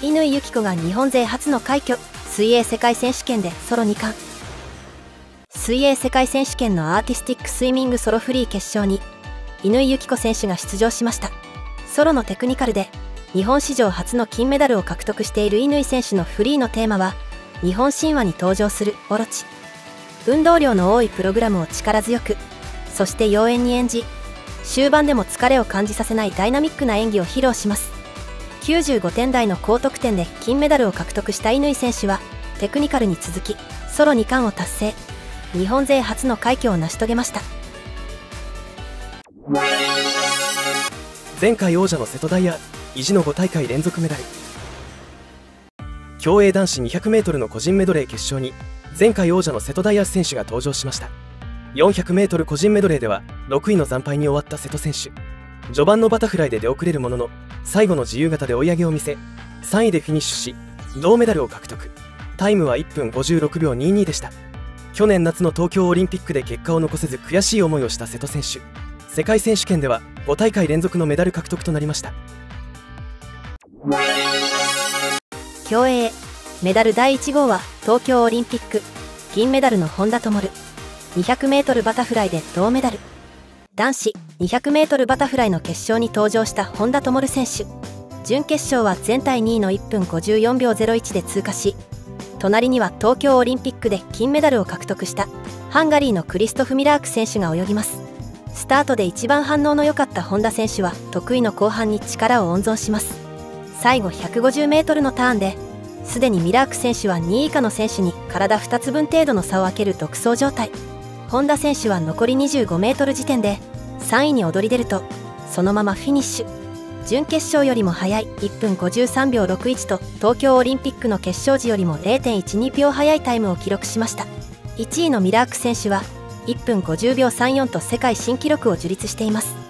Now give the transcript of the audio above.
乾友紀子が日本勢初の快挙水泳世界選手権でソロ2冠。水泳世界選手権のアーティスティックスイミングソロフリー決勝に乾友紀子選手が出場しました。ソロのテクニカルで日本史上初の金メダルを獲得している乾選手のフリーのテーマは日本神話に登場するオロチ。運動量の多いプログラムを力強くそして妖艶に演じ終盤でも疲れを感じさせないダイナミックな演技を披露します。95点台の高得点で金メダルを獲得した乾選手はテクニカルに続きソロ2冠を達成。日本勢初の快挙を成し遂げました。前回王者の瀬戸大也意地の5大会連続メダル。競泳男子 200m の個人メドレー決勝に前回王者の瀬戸大也選手が登場しました。400m 個人メドレーでは6位の惨敗に終わった瀬戸選手。序盤のバタフライで出遅れるものの最後の自由形で追い上げを見せ3位でフィニッシュし銅メダルを獲得。タイムは1分56秒22でした。去年夏の東京オリンピックで結果を残せず悔しい思いをした瀬戸選手。世界選手権では5大会連続のメダル獲得となりました。競泳メダル第1号は東京オリンピック銀メダルの本多灯。200m バタフライで銅メダル。男子 200m バタフライの決勝に登場した本多灯選手。準決勝は全体2位の1分54秒01で通過し隣には東京オリンピックで金メダルを獲得したハンガリーのクリストフ・ミラーク選手が泳ぎます。スタートで一番反応の良かった本田選手は得意の後半に力を温存します。最後 150m のターンですでにミラーク選手は2位以下の選手に体2つ分程度の差を開ける独走状態。本田選手は残り 25m 時点で3位に躍り出るとそのままフィニッシュ。準決勝よりも早い1分53秒61と東京オリンピックの決勝時よりも0.12秒早いタイムを記録しました。1位のミラーク選手は1分50秒34と世界新記録を樹立しています。